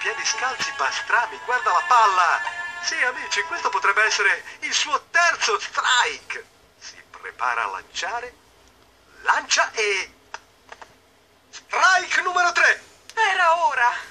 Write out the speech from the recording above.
piedi scalzi Pastrami, guarda la palla! Sì amici, questo potrebbe essere il suo terzo strike! Si prepara a lanciare, lancia e... Strike numero 3! Era ora!